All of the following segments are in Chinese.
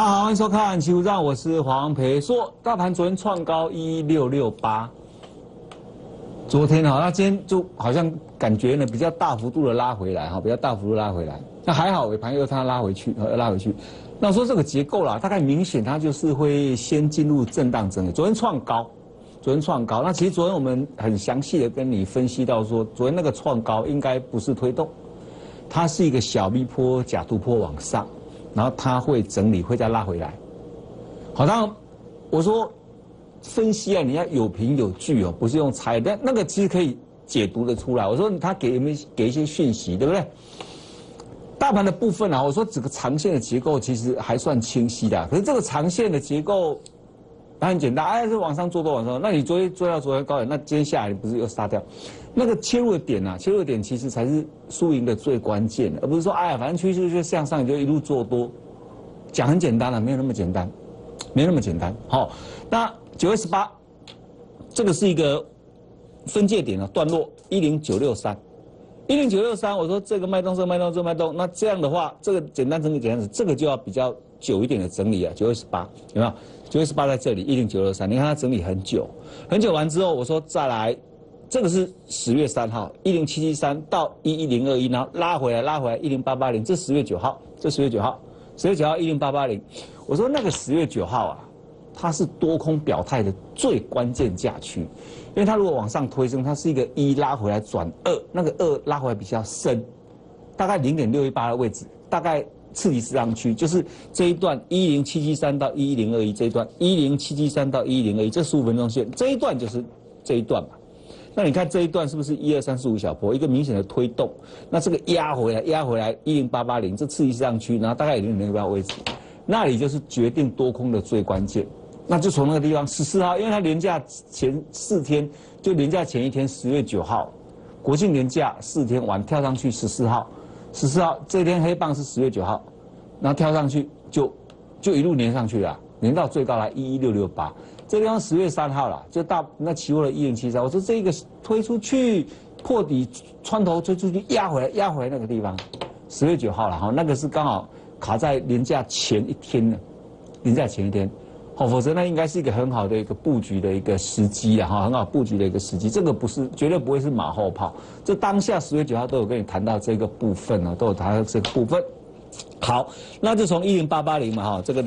大家好，欢迎收看《奇股站》，我是黄培硕。大盘昨天创高一六六八，昨天哈，那今天就好像感觉呢比较大幅度的拉回来哈，比较大幅度拉回来。那还好尾盘又它拉回去，又拉回去。那我说这个结构啦，大概明显它就是会先进入震荡整理。昨天创高，昨天创高。那其实昨天我们很详细的跟你分析到说，昨天那个创高应该不是推动，它是一个小 V 坡假突破往上。然后它会整理，会再拉回来。好，像我说分析啊，你要有凭有据哦，不是用猜。但那个其实可以解读的出来。我说他给有没给一些讯息，对不对？大盘的部分啊，我说整个长线的结构其实还算清晰的。可是这个长线的结构，它很简单，哎，是往上做多往上。那你昨天做到昨天高点，那今天下来你不是又杀掉？那个切入的点啊，切入点其实才是输赢的最关键，而不是说哎呀，反正趋势就向上，你就一路做多。讲很简单了，没有那么简单，没那么简单。好，那九月十八，这个是一个分界点的段落，一零九六三，一零九六三。我说这个脉动，这个脉动，这个脉动，那这样的话，这个简单整理，简单子，这个就要比较久一点的整理啊。九月十八，有没有？九月十八在这里，一零九六三，你看它整理很久，很久完之后，我说再来。这个是十月三号一零七七三到一一零二一，然后拉回来拉回来一零八八零，这十月九号，这十月九号，十月九号一零八八零，我说那个十月九号啊，它是多空表态的最关键价区，因为它如果往上推升，它是一个一拉回来转二，那个二拉回来比较深，大概零点六一八的位置，大概次级市场区就是这一段一零七七三到一一零二一这一段，一零七七三到一一零二一这十五分钟线这一段就是这一段嘛。那你看这一段是不是一二三四五小坡一个明显的推动？那这个压回来，压回来一零八八零，这次一上去，然后大概也就那个位置，那里就是决定多空的最关键。那就从那个地方十四号，因为它连假前四天，就连假前一天十月九号，国庆连假四天完跳上去十四号，十四号这天黑棒是十月九号，然后跳上去就就一路连上去了，连到最高来一一六六八。这地方十月三号了，就大那期货的一零七三，我说这个推出去破底穿头推出去压回来压回来那个地方，十月九号了哈，那个是刚好卡在年假前一天呢，年假前一天，好，否则那应该是一个很好的一个布局的一个时机啊哈，很好布局的一个时机，这个不是绝对不会是马后炮，这当下十月九号都有跟你谈到这个部分啊，都有谈到这个部分，好，那就从一零八八零嘛哈，这个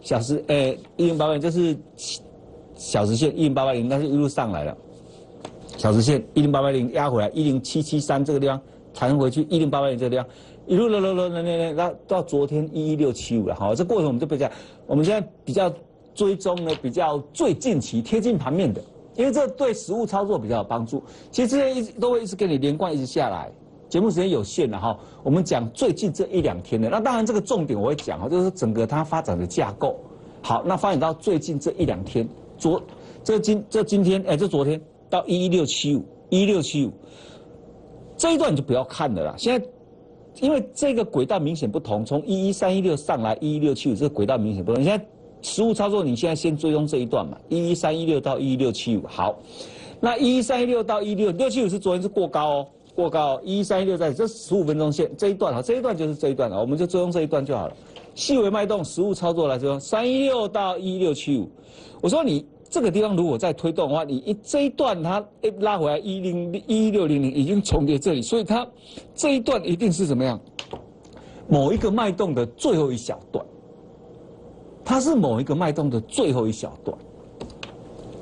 小时诶一零八八零就是。小时线一零八八零，但是一路上来了。小时线一零八八零压回来，一零七七三这个地方弹回去，一零八八零这个地方一路喽喽喽喽喽，到到昨天一一六七五了。好，这过程我们就不讲。我们现在比较追踪呢，比较最近期贴近盘面的，因为这对实物操作比较有帮助。其实这些一直都会一直给你连贯一直下来。节目时间有限了哈，我们讲最近这一两天的。那当然这个重点我会讲哈，就是整个它发展的架构。好，那发展到最近这一两天。昨这今这今天哎，这昨天到一一六七五一六七五这一段你就不要看了啦。现在因为这个轨道明显不同，从一一三一六上来一一六七五，这个轨道明显不同。现在实物操作，你现在先追踪这一段嘛，一一三一六到一一六七五。好，那一一三一六到一六六七五是昨天是过高哦，过高一三一六在这十五分钟线这一段啊，这一段就是这一段了，我们就追踪这一段就好了。细微脉动，实物操作来说，三一六到一六七五。我说你这个地方如果再推动的话，你一这一段它一拉回来一零一六零零已经重叠这里，所以它这一段一定是怎么样？某一个脉动的最后一小段，它是某一个脉动的最后一小段。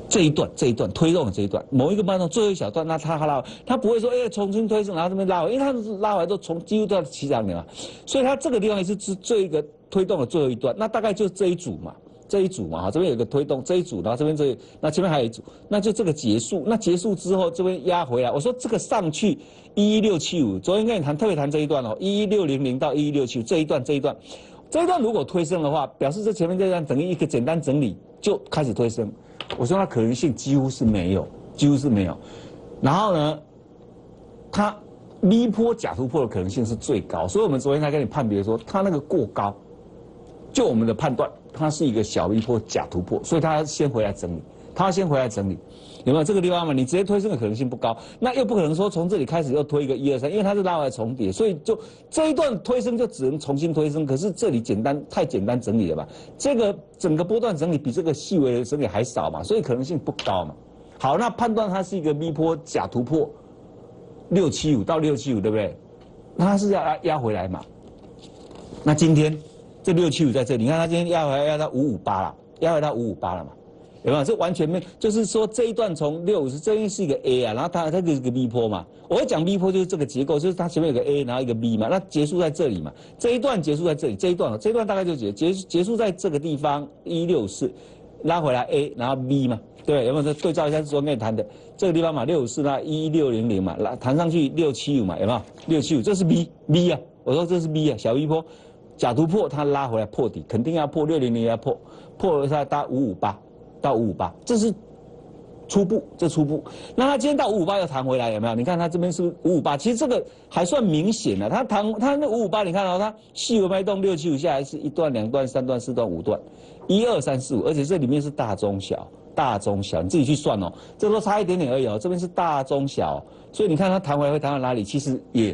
这一段这一段推动的这一段，某一个脉动最后一小段，那它拉，它不会说哎重新推升，然后这边拉回，因为它是拉回都从几乎都要起涨了，所以它这个地方也是这这一个推动的最后一段，那大概就这一组嘛。这一组嘛，哈，这边有个推动，这一组，然后这边这，那前面还有一组，那就这个结束，那结束之后这边压回来，我说这个上去一一六七五，昨天跟你谈特别谈这一段哦，一一六零零到一一六七五这一段这一段，这一段如果推升的话，表示这前面这段等于一个简单整理就开始推升，我说它可能性几乎是没有，几乎是没有，然后呢，它 V 坡假突破的可能性是最高，所以我们昨天才跟你判别说它那个过高，就我们的判断。它是一个小一波假突破，所以它先回来整理，它先回来整理，有没有这个地方嘛？你直接推升的可能性不高，那又不可能说从这里开始又推一个一二三，因为它是拉回来重叠，所以就这一段推升就只能重新推升。可是这里简单太简单整理了吧？这个整个波段整理比这个细微的整理还少嘛，所以可能性不高嘛。好，那判断它是一个 V 波假突破六七五到六七五，对不对？那它是要压压回来嘛？那今天这六七五在这里，你看它今天压回来压到五五八了，压回到五五八了嘛？有没有？这完全没，就是说这一段从六五十这边是一个 A 啊，然后它它就是个 V 波嘛。我会讲 V 波就是这个结构，就是它前面有个 A，然后一个 B 嘛，那结束在这里嘛。这一段结束在这里，这一段这一段大概就结结结束在这个地方一六四，拉回来 A，然后 V 嘛。对，有没有对照一下昨天跟你谈的这个地方嘛？六五四那一六零零嘛，拉弹上去六七五嘛，有没有？六七五这是 V V 啊，我说这是 V 啊，小 V 波，假突破它拉回来破底，肯定要破六零零要破，破了它搭五五八到五五八，这是初步，这初步。那它今天到五五八又弹回来，有没有？你看它这边是五五八？其实这个还算明显的，它弹它那五五八，你看到它细微脉动六七五下来是一段、两段、三段、四段、五段，一二三四五，而且这里面是大中小。大中小，你自己去算哦，这都差一点点而已哦。这边是大中小，所以你看它弹回来会弹到哪里？其实也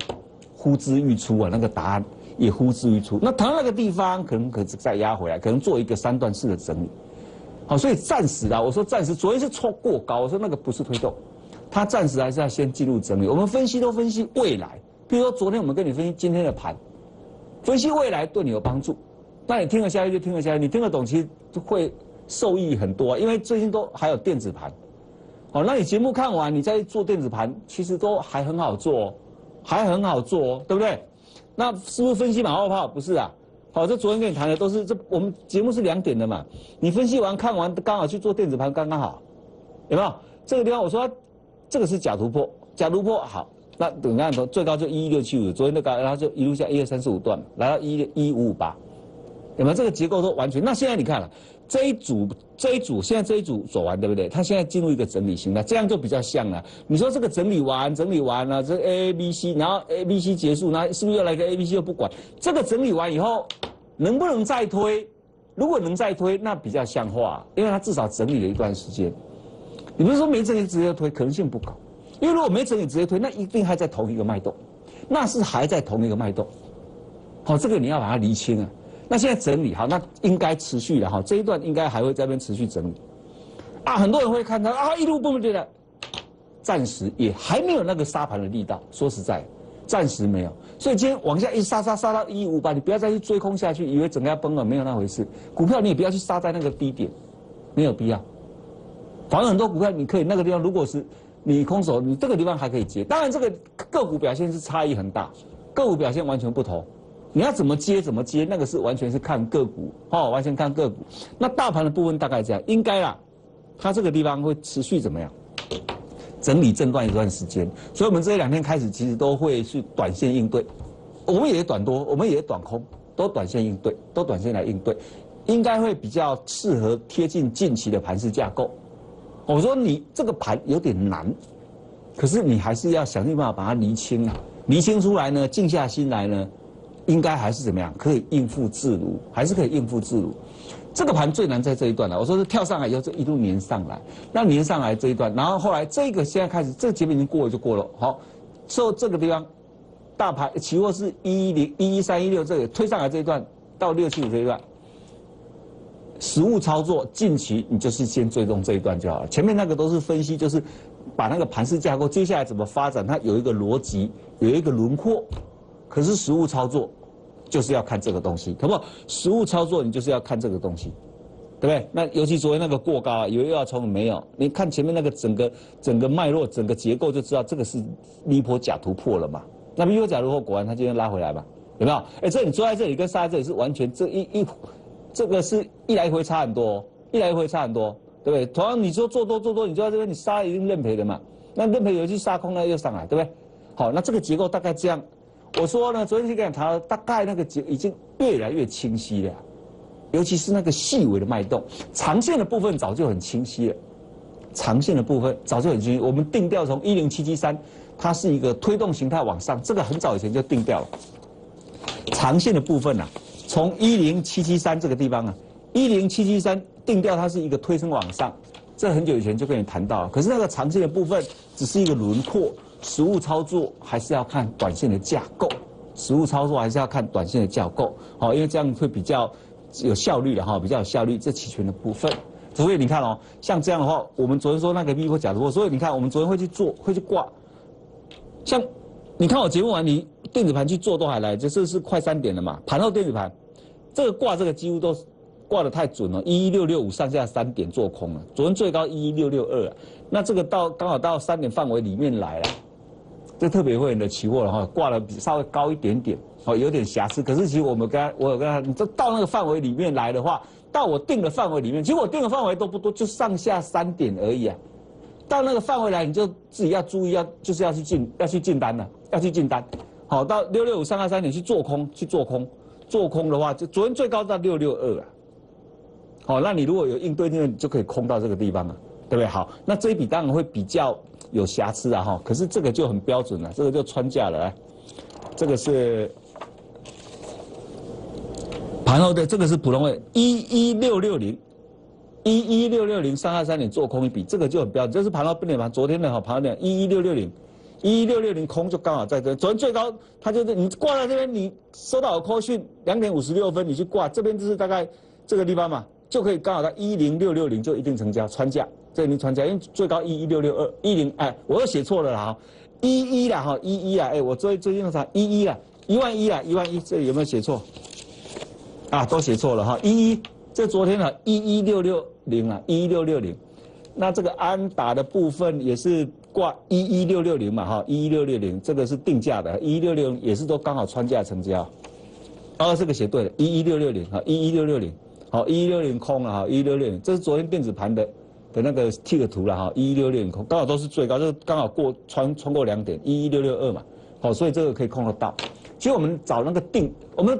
呼之欲出啊，那个答案也呼之欲出。那弹到那个地方，可能可再压回来，可能做一个三段式的整理。好，所以暂时啊，我说暂时，昨天是冲过高，我说那个不是推动，它暂时还是要先进入整理。我们分析都分析未来，比如说昨天我们跟你分析今天的盘，分析未来对你有帮助，那你听了下去就听了下去，你听得懂其实会。受益很多，因为最近都还有电子盘，哦，那你节目看完，你再做电子盘，其实都还很好做，还很好做，对不对？那是不是分析马后炮？不是啊，好，这昨天跟你谈的都是这，我们节目是两点的嘛，你分析完看完刚好去做电子盘，刚刚好，有没有？这个地方我说这个是假突破，假突破好，那等看从最高就一六七五，昨天的高，然后就一路下一二三四五段，来到一一五五八，有没有？这个结构都完全，那现在你看了。这一组这一组现在这一组走完对不对？它现在进入一个整理形态，这样就比较像了。你说这个整理完整理完了，这 A A B C，然后 A B C 结束，那是不是又来个 A B C 又不管？这个整理完以后能不能再推？如果能再推，那比较像话，因为它至少整理了一段时间。你不是说没整理直接推，可能性不高。因为如果没整理直接推，那一定还在同一个脉动，那是还在同一个脉动。好，这个你要把它厘清啊。那现在整理好，那应该持续的哈，这一段应该还会在那边持续整理，啊，很多人会看到啊，一路蹦蹦对的，暂时也还没有那个杀盘的力道，说实在，暂时没有，所以今天往下一杀杀杀到一五八，你不要再去追空下去，以为整个要崩了，没有那回事，股票你也不要去杀在那个低点，没有必要，反正很多股票你可以那个地方，如果是你空手，你这个地方还可以接，当然这个个股表现是差异很大，个股表现完全不同。你要怎么接怎么接，那个是完全是看个股，哦，完全看个股。那大盘的部分大概这样，应该啦，它这个地方会持续怎么样？整理震断一段时间，所以我们这两天开始其实都会去短线应对，我们也短多，我们也短空，都短线应对，都短线来应对，应该会比较适合贴近近期的盘式架构。我说你这个盘有点难，可是你还是要想尽办法把它厘清啊，厘清出来呢，静下心来呢。应该还是怎么样？可以应付自如，还是可以应付自如。这个盘最难在这一段了。我说是跳上来以后，这一路连上来，那连上来这一段，然后后来这个现在开始，这个节目已经过了就过了。好，受这个地方，大盘期货是一零一一三一六这个推上来这一段到六七五这一段，实物操作近期你就是先追踪这一段就好了。前面那个都是分析，就是把那个盘式架构接下来怎么发展，它有一个逻辑，有一个轮廓。可是实物操作，就是要看这个东西，可不？实物操作你就是要看这个东西，对不对？那尤其昨天那个过高啊，以为又要冲，没有。你看前面那个整个整个脉络、整个结构，就知道这个是离谱假突破了嘛。那离谱假突破，果然它今天拉回来嘛，有没有？哎，这你坐在这里跟杀在这里是完全这一一，这个是一来一回差很多，一来一回差很多，对不对？同样你说做多做多，你就在这边你杀一定认赔的嘛。那认赔有去杀空呢又上来，对不对？好，那这个结构大概这样。我说呢，昨天就跟你谈，大概那个结已经越来越清晰了，尤其是那个细微的脉动，长线的部分早就很清晰了，长线的部分早就很清晰。我们定调从一零七七三，它是一个推动形态往上，这个很早以前就定调了。长线的部分呢，从一零七七三这个地方啊，一零七七三定调它是一个推升往上，这很久以前就跟你谈到了，可是那个长线的部分只是一个轮廓，实物操作还是要看短线的架构，实物操作还是要看短线的架构，好，因为这样会比较有效率的哈，比较有效率，这期权的部分。所以你看哦，像这样的话，我们昨天说那个 V 波假突破，所以你看我们昨天会去做，会去挂，像你看我节目完，你电子盘去做都还来，这是是快三点了嘛，盘后电子盘，这个挂这个几乎都挂的太准了，一一六六五上下三点做空了，昨天最高一一六六二，那这个到刚好到三点范围里面来了，这特别会员的期货的话，挂的比稍微高一点点，哦有点瑕疵，可是其实我们跟他，我有跟他，你这到那个范围里面来的话。到我定的范围里面，其实我定的范围都不多，就上下三点而已啊。到那个范围来，你就自己要注意，要就是要去进，要去进单了，要去进单。好，到六六五上下三点去做空，去做空，做空的话，就昨天最高到六六二啊。好，那你如果有应对性，就可以空到这个地方了，对不对？好，那这一笔当然会比较有瑕疵啊，哈，可是这个就很标准了，这个就穿价了，来，这个是。盘后的这个是普通位一一六六零，一一六六零三二三点做空一笔，这个就很标准。这是盘后不点盘，昨天的哈盘后点一一六六零，一一六六零空就刚好在这。昨天最高它就是你挂在这边，你收到 call 讯两点五十六分，你去挂这边就是大概这个地方嘛，就可以刚好在一零六六零就一定成交穿价，这已经穿价，因为最高一一六六二一零哎，我又写错了哈，一一啦哈一一啊哎，我最最近啥一一啊一万一啊一万一，这里有没有写错？啊，都写错了哈！一一，这昨天的一一六六零啊，一一六六零，那这个安达的部分也是挂一一六六零嘛哈，一一六六零，这个是定价的，一一六六也是都刚好穿价成交。哦，这个写对了，一一六六零哈，一一六六零，好，一一六零空了哈，一一六六零，这是昨天电子盘的的那个 T 的图了哈，一一六六零空，刚好都是最高，就刚好过穿穿过两点，一一六六二嘛，好，所以这个可以控得到。其实我们找那个定，我们。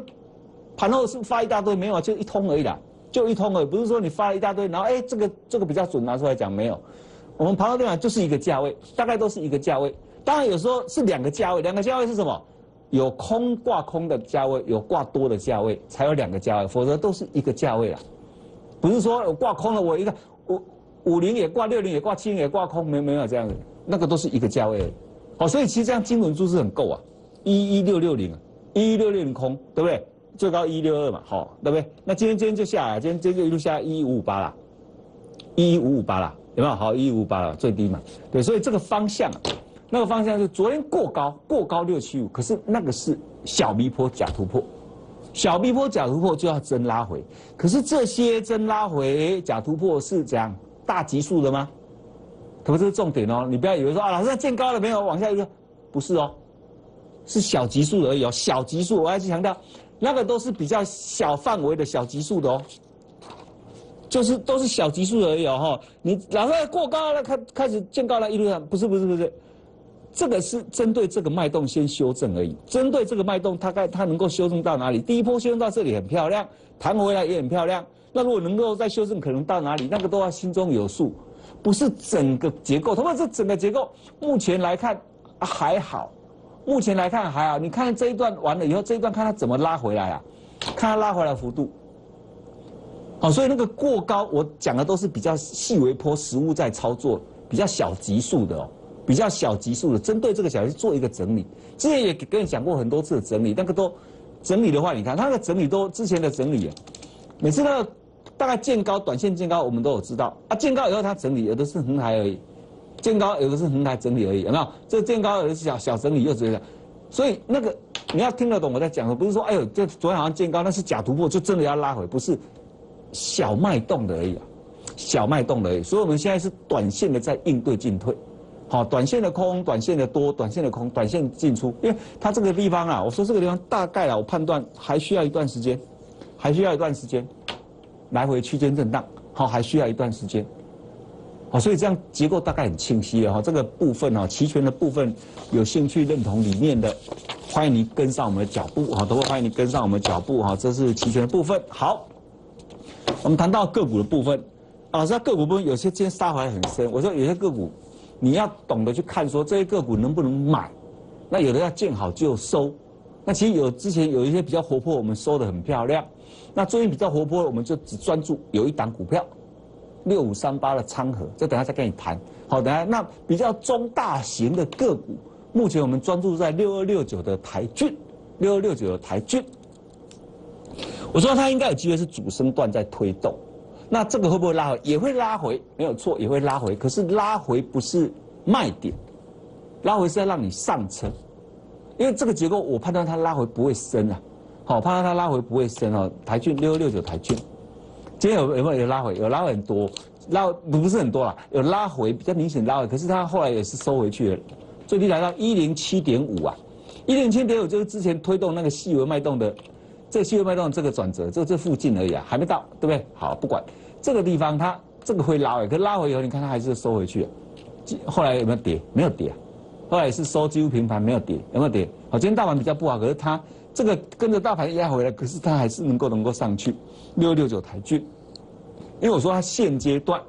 盘后是发一大堆没有啊？就一通而已啦，就一通而已，不是说你发了一大堆，然后哎，这个这个比较准拿出来讲没有。我们盘后电板就是一个价位，大概都是一个价位。当然有时候是两个价位，两个价位是什么？有空挂空的价位，有挂多的价位，才有两个价位，否则都是一个价位啊。不是说我挂空了，我一个我五零也挂，六零也挂，七零也挂空，没没有这样子，那个都是一个价位。好，所以其实这样金轮珠是很够啊，一一六六零，一一六六零空，对不对？最高一六二嘛，好，对不对？那今天今天就下来，今天今天就一路下一五五八啦，一五五八啦，有没有？好，一五八了，最低嘛，对，所以这个方向，那个方向是昨天过高，过高六七五，可是那个是小逼坡假突破，小逼坡假突破就要真拉回，可是这些真拉回假突破是怎样大级数的吗？可不是重点哦，你不要以为说啊，老师见高了没有？往下一个，不是哦，是小级数而已哦，小级数，我还是强调。那个都是比较小范围的小级数的哦，就是都是小级数而已哦哈。你哪怕过高了，开开始见高了，一路上不是不是不是，这个是针对这个脉动先修正而已。针对这个脉动，大概它能够修正到哪里？第一波修正到这里很漂亮，弹回来也很漂亮。那如果能够再修正，可能到哪里？那个都要心中有数，不是整个结构。他们这整个结构目前来看还好。目前来看还好，你看这一段完了以后，这一段看它怎么拉回来啊？看它拉回来幅度。好，所以那个过高，我讲的都是比较细微波实物在操作，比较小级数的哦，比较小级数的，针对这个小级做一个整理。之前也跟你讲过很多次的整理，那个都整理的话，你看它那个整理都之前的整理啊，每次那个大概见高，短线见高，我们都有知道啊，见高以后它整理，有的是横台而已。见高有的是横台整理而已，有没有？这见高有的是小小整理又怎样？所以那个你要听得懂我在讲的，不是说哎呦，这昨天好像见高，那是假突破，就真的要拉回，不是小脉动的而已啊，小脉动的而已。所以我们现在是短线的在应对进退，好，短线的空，短线的多，短线的空，短线进出，因为它这个地方啊，我说这个地方大概啊，我判断还需要一段时间，还需要一段时间，来回区间震荡，好，还需要一段时间。好，所以这样结构大概很清晰了哈。这个部分哈，期权的部分，有兴趣认同理念的，欢迎你跟上我们的脚步哈，都会欢迎你跟上我们的脚步哈。这是期权的部分。好，我们谈到个股的部分，老师，个股部分有些今天杀回来很深。我说有些个股，你要懂得去看说这些个股能不能买，那有的要见好就收。那其实有之前有一些比较活泼，我们收的很漂亮。那最近比较活泼，我们就只专注有一档股票。六五三八的昌河，这等下再跟你谈。好，等下那比较中大型的个股，目前我们专注在六二六九的台骏，六二六九的台骏。我说它应该有机会是主升段在推动，那这个会不会拉回？也会拉回，没有错，也会拉回。可是拉回不是卖点，拉回是要让你上车，因为这个结构我判断它拉回不会升啊。好，判断它拉回不会升哦。台骏六六九台骏，今天有有没有有拉回？有拉回很多。拉不不是很多啦，有拉回比较明显拉回，可是它后来也是收回去了，最低来到一零七点五啊，一零七点五就是之前推动那个细微脉动的，这细微脉动这个转折，就这附近而已啊，还没到，对不对？好，不管这个地方它这个会拉回，可拉回以后你看它还是收回去，后来有没有跌？没有跌啊，后来是收几乎平盘，没有跌，有没有跌？好，今天大盘比较不好，可是它这个跟着大盘压回来，可是它还是能够能够上去，六六九台骏。因为我说它现阶段，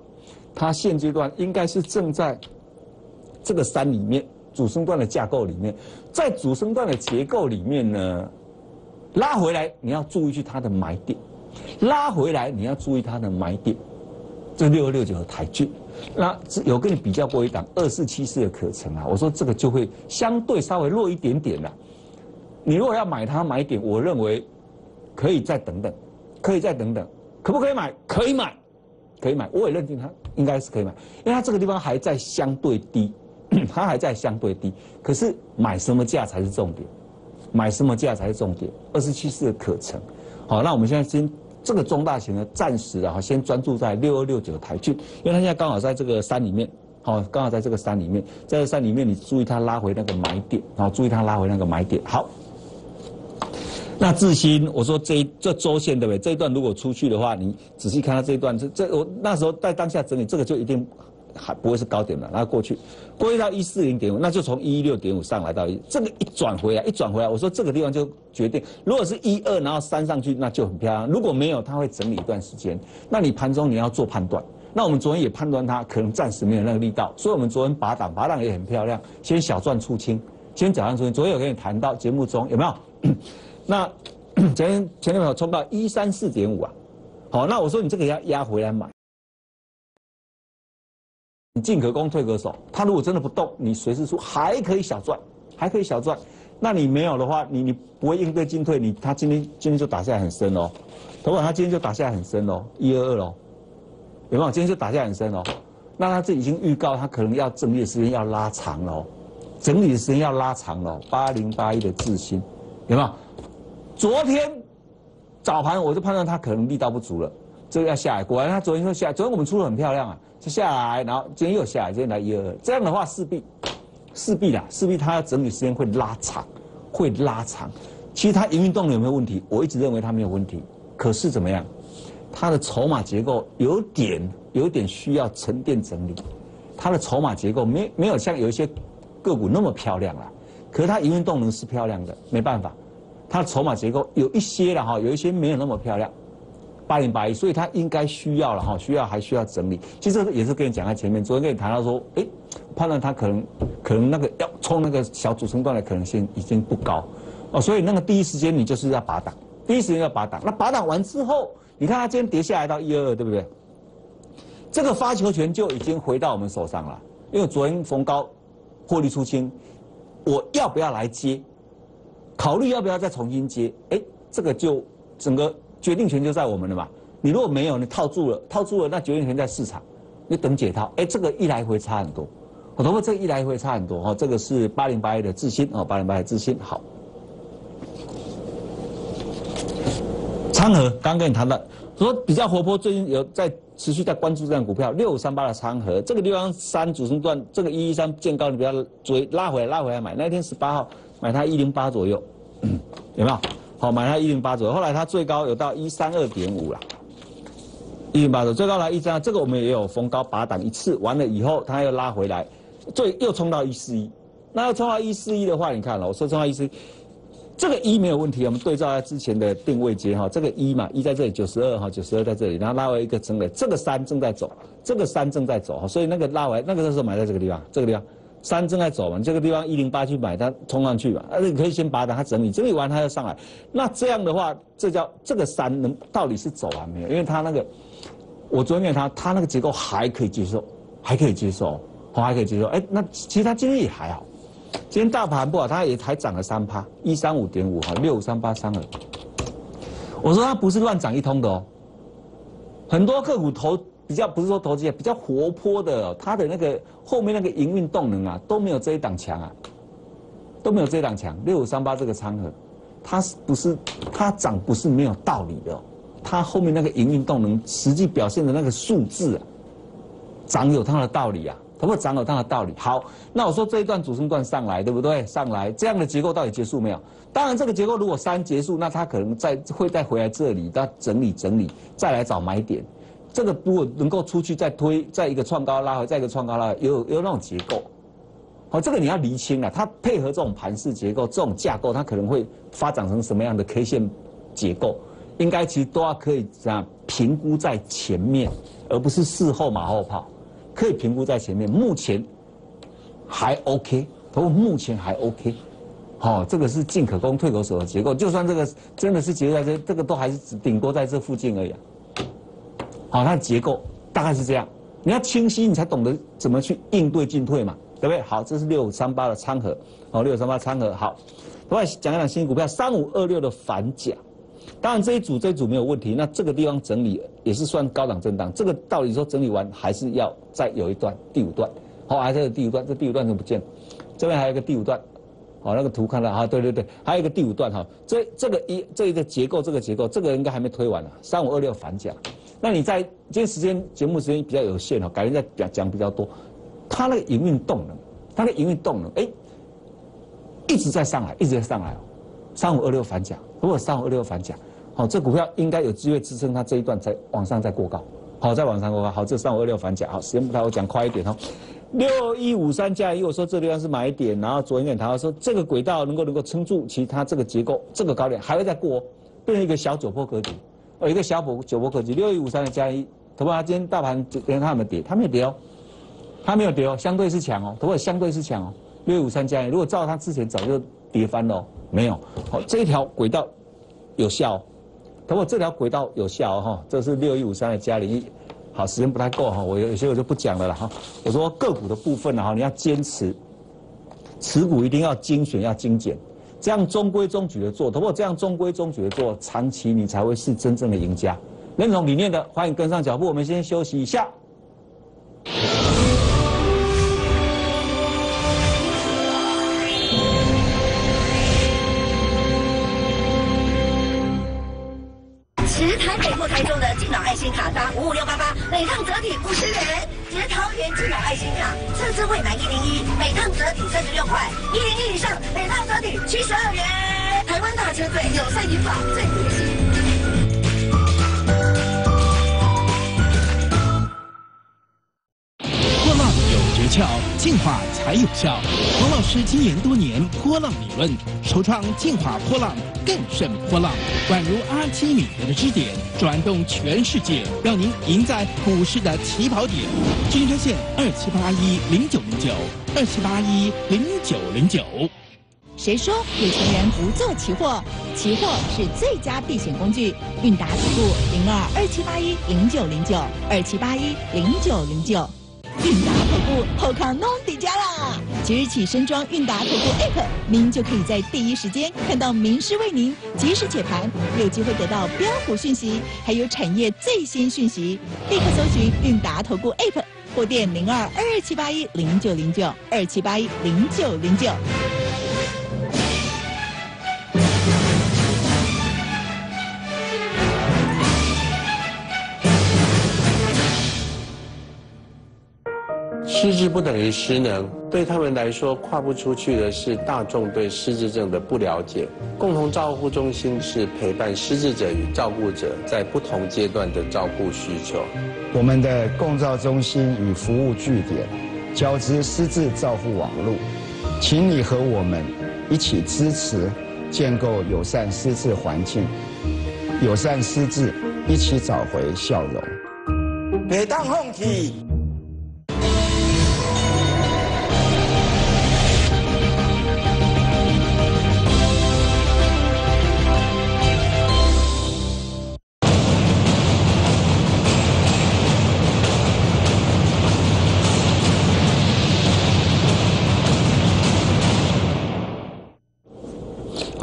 它现阶段应该是正在这个山里面主升段的架构里面，在主升段的结构里面呢，拉回来你要注意去它的买点，拉回来你要注意它的买点，这六六九的台骏，那有跟你比较过一档二四七四的可成啊，我说这个就会相对稍微弱一点点啦。你如果要买它买点，我认为可以再等等，可以再等等，可不可以买？可以买。可以买，我也认定它应该是可以买，因为它这个地方还在相对低，它还在相对低。可是买什么价才是重点？买什么价才是重点？二十七四的可成。好，那我们现在先这个中大型的暂时啊，先专注在六二六九台郡，因为它现在刚好在这个山里面，好，刚好在这个山里面，在这山里面你注意它拉回那个买点，好，注意它拉回那个买点，好。那智新，我说这这周线对不对？这一段如果出去的话，你仔细看它这一段，这这我那时候在当下整理，这个就一定还不会是高点了。然后过去，过去到一四零点五，那就从一一六点五上来到一，这个一转回来，一转回来，我说这个地方就决定，如果是一二，然后三上去，那就很漂亮。如果没有，它会整理一段时间。那你盘中你要做判断。那我们昨天也判断它可能暂时没有那个力道，所以我们昨天拔档，拔档也很漂亮，先小赚出清，先小赚出清。昨天有跟你谈到节目中有没有？那前 前天有冲到一三四点五啊，好，那我说你这个要压回来买，你进可攻退可守。他如果真的不动，你随时出还可以小赚，还可以小赚。那你没有的话，你你不会应对进退，你他今天今天就打下来很深哦，头管他今天就打下来很深哦，一二二喽，有没有？今天就打下来很深哦，那他这已经预告他可能要整理的时间要拉长了，整理的时间要拉长了，八零八一的自信，有没有？昨天早盘我就判断他可能力道不足了，这个要下来。果然他昨天就下来，昨天我们出的很漂亮啊，就下来，然后今天又下来，今天来一二，这样的话势必势必啦，势必它要整理时间会拉长，会拉长。其实它营运动能有没有问题？我一直认为它没有问题，可是怎么样？它的筹码结构有点有点需要沉淀整理，它的筹码结构没没有像有一些个股那么漂亮了，可是它营运动能是漂亮的，没办法。它的筹码结构有一些了哈，有一些没有那么漂亮，八零八一，所以它应该需要了哈，需要还需要整理。其实也是跟你讲在前面，昨天跟你谈到说，哎，判断它可能可能那个要冲那个小主升段的可能性已经不高，哦，所以那个第一时间你就是要拔档，第一时间要拔档。那拔档完之后，你看它今天跌下来到一二二，对不对？这个发球权就已经回到我们手上了，因为昨天逢高获利出清，我要不要来接？考虑要不要再重新接？哎，这个就整个决定权就在我们了嘛。你如果没有，你套住了，套住了，那决定权在市场，你等解套。哎，这个一来回差很多，我同学这一来回差很多哈。这个是八零八一的智新哦，八零八一智新好。昌河刚跟你谈的，说比较活泼，最近有在持续在关注这样股票，六五三八的昌河，这个地方三主升段，这个一一三见高，你不要追，拉回来拉回来买。那天十八号。买它一零八左右，有没有？好，买它一零八左右。后来它最高有到一三二点五了，一零八左右，最高来一三。这个我们也有逢高拔档一次，完了以后它又拉回来，最又冲到一四一。那要冲到一四一的话，你看了，我说冲到一四一，这个一没有问题。我们对照下之前的定位阶哈，这个一嘛，一在这里，九十二哈，九十二在这里，然后拉回一个整的，这个三正在走，这个三正在走哈，所以那个拉回那个时候买在这个地方，这个地方。三正在走嘛，这个地方一零八去买，它冲上去嘛，而且可以先把它它整理，整理完它要上来。那这样的话，这叫这个三能到底是走完没有？因为它那个我昨天给他，他那个结构还可以接受，还可以接受，好还可以接受。哎，那其实他今天也还好，今天大盘不好，它也还涨了三趴，一三五点五哈，六三八三二。我说它不是乱涨一通的哦，很多个股投比较不是说投机啊，比较活泼的，它的那个后面那个营运动能啊都没有这一档强啊，都没有这一档强。六五三八这个仓盒，它是不是它涨不是没有道理的？它后面那个营运动能实际表现的那个数字啊，涨有它的道理啊，它会涨有它的道理。好，那我说这一段主升段上来，对不对？上来这样的结构到底结束没有？当然，这个结构如果三结束，那它可能再会再回来这里，它整理整理，再来找买点。这个如果能够出去再推，再一个创高拉回，再一个创高拉回，有有那种结构。好，这个你要厘清了，它配合这种盘式结构、这种架构，它可能会发展成什么样的 K 线结构？应该其实都要可以这样评估在前面，而不是事后马后炮，可以评估在前面。目前还 OK，不过目前还 OK，好，这个是进可攻退可守的结构。就算这个真的是结构在这，这个都还是顶多在这附近而已。好，它的结构大概是这样。你要清晰，你才懂得怎么去应对进退嘛，对不对？好，这是六五三八的仓盒，好，六五三八仓盒好。另外讲一讲新股票三五二六的反甲。当然这一组这一组没有问题，那这个地方整理也是算高档震荡。这个道理说整理完还是要再有一段第五段，好，还有第五段，这第五段怎么不见？这边还有一个第五段，好，那个图看到啊？对对对，还有一个第五段哈。这这个一这一个结构，这个结构，这个应该还没推完呢。三五二六反甲，那你在今天时间节目时间比较有限哦，改天再讲讲比较多。它那个营运动能，它的营运动能，哎，一直在上来，一直在上来哦。三五二六反甲，如果三五二六反甲。好，这股票应该有机会支撑它这一段再往上再过高，好，再往上过高。好，这三五二六反甲，好，时间不太，我讲快一点哦。六一五三加一，我说这地方是买点，然后昨天谈到说这个轨道能够能够撑住，其实它这个结构这个高点还会再过，变成一个小九波格局，哦，一个小波九波格局。六一五三的加一，头发今天大盘今天它有没跌？它没有跌哦，它没有跌哦，相对是强哦，头发相对是强哦。六一五三加一，如果照它之前早就跌翻了，没有。好，这一条轨道有效。不过这条轨道有效哈，这是六一五三的嘉陵，好，时间不太够哈，我有些我就不讲了了哈。我说个股的部分呢哈，你要坚持，持股一定要精选要精简，这样中规中矩的做。通过这样中规中矩的做，长期你才会是真正的赢家。认同理念的，欢迎跟上脚步。我们先休息一下。十台北部台中的敬老爱心卡搭五五六八八，每趟折抵五十元；捷桃园金宝爱心卡，次次未满一零一，每趟折抵三十六块；一零一以上，每趟折抵七十二元。台湾大车队有善银法最贴心。窍进化才有效。黄老师经研多年波浪理论，首创进化波浪，更胜波浪，宛如阿基米德的支点，转动全世界，让您赢在股市的起跑点。金专线二七八一零九零九二七八一零九零九。谁说有钱人不做期货？期货是最佳避险工具。韵达投顾零二二七八一零九零九二七八一零九零九。韵达投顾后康弄底家啦！即日起身装韵达投顾 App，您就可以在第一时间看到名师为您及时解盘，有机会得到标股讯息，还有产业最新讯息。立刻搜寻韵达投顾 App，或电零二二七八一零九零九二七八一零九零九。失智不等于失能，对他们来说，跨不出去的是大众对失智症的不了解。共同照护中心是陪伴失智者与照顾者在不同阶段的照顾需求。我们的共照中心与服务据点交织失智照护网络，请你和我们一起支持建构友善失智环境，友善失智，一起找回笑容。别当放弃。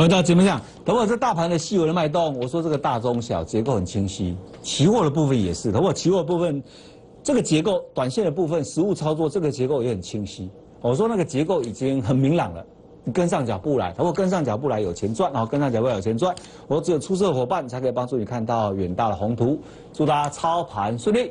回到节目上，等会这大盘的细微的脉动，我说这个大中小结构很清晰，期货的部分也是，等会期货部分这个结构，短线的部分实物操作这个结构也很清晰。我说那个结构已经很明朗了，你跟上脚步来，如果跟上脚步来有钱赚，然后跟上脚步来有钱赚。我只有出色伙伴才可以帮助你看到远大的宏图。祝大家操盘顺利。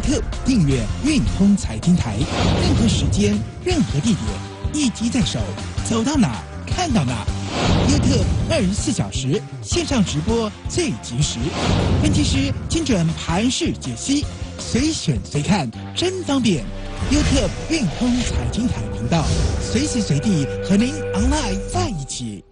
特订阅运通财经台，任何时间、任何地点，一机在手，走到哪看到哪。优特二十四小时线上直播最及时，分析师精准盘势解析，随选随看，真方便。优特运通财经台频道，随时随地和您 online 在一起。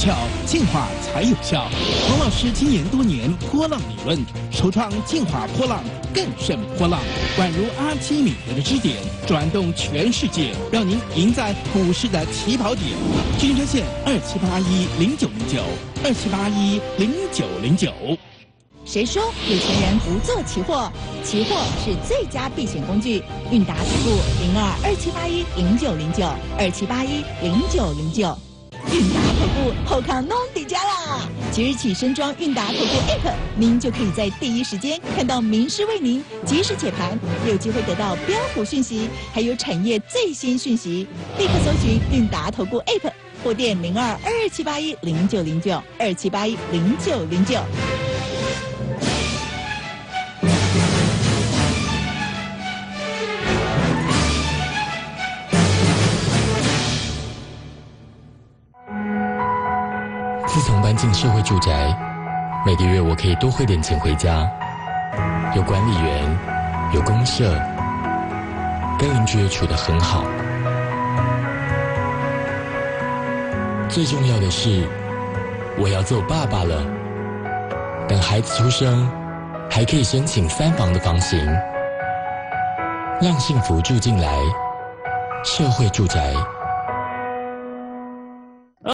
巧，进化才有效。黄老师经研多年波浪理论，首创进化波浪，更胜波浪，宛如阿基米德的支点，转动全世界，让您赢在股市的起跑点。金专线二七八一零九零九二七八一零九零九。谁说有钱人不做期货？期货是最佳避险工具。韵达支付零二二七八一零九零九二七八一零九零九。韵达投顾后康弄底家啦！即日起升装韵达投顾 App，您就可以在第一时间看到名师为您及时解盘，有机会得到标股讯息，还有产业最新讯息。立刻搜寻韵达投顾 App，或电零二二七八一零九零九二七八一零九零九。进社会住宅，每个月我可以多汇点钱回家，有管理员，有公社，跟邻居也处得很好。最重要的是，我要做爸爸了。等孩子出生，还可以申请三房的房型，让幸福住进来。社会住宅。